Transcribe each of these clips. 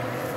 Thank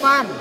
fun.